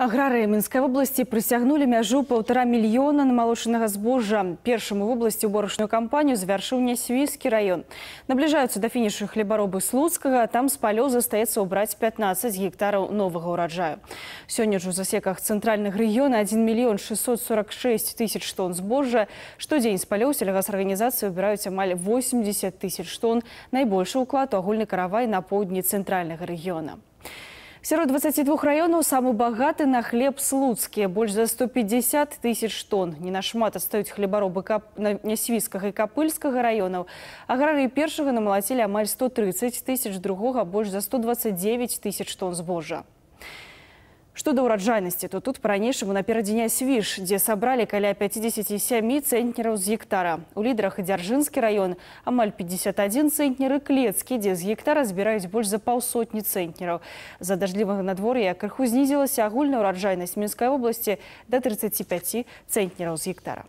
Аграрыі Мінскай вобласці прысягнулі мяжу паўтара мільёна намалочанага збожжа. Першым у вобласці уборачную кампанію завяршыў Нясвійскі раён. Набліжаюцца да фінішу хлебаробы Слуцкага, там з палёў застаецца ўбраць 15 гектараў новага ўраджаю. Сёння ж у засеках цэнтральных рэгіёна 1 мільён 646 тысяч тонн збожжа. Штодзень з палёў сельгасарганізацыі ўбіраюць амаль 80 тысяч тонн. Найбольшы ўклад у агульны каравай на поўдні цэнтральнага рэгіёна. Сярод 22 раёнаў самы багаты на хлеб слуцкія, больш за 150 тысяч тонн. Не нашмат астаюць хлебаробы кап... нясвіскага і капыльскага раёнаў. Аграрыі першага намалацілі амаль 130 тысяч другога, больш за 129 тысяч тонн збожжа. Што да ўраджайнасці, то тут па-ранейшаму наперадзе Нясвіж, дзе сабралі каля 57 цэнтнераў з гектара. У лідарах і Дзяржынскі раён амаль 51 цэнтнер і клецкі, дзе з гектара збіраюць больш за паўсотні цэнтнераў. За дажджлівага надвор'я крыху знізілася агульная ўраджайнасць Мінскай вобласці да 35 цэнтнераў з гектара.